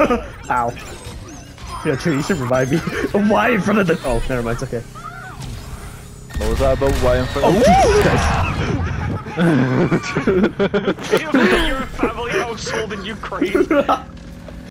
Ow. Yeah, true, you should revive me. Why in front of the- Oh, never mind, it's okay. What was that about? Why in front Oh, of Jesus Christ. You're a family household in Ukraine.